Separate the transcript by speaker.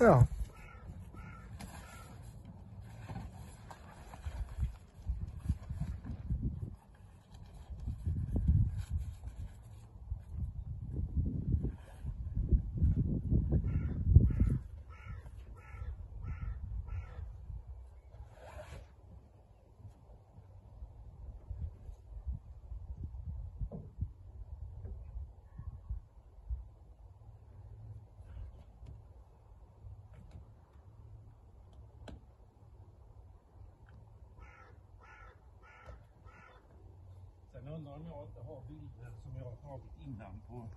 Speaker 1: Yeah. Undrar om jag har bilder som jag har tagit innan på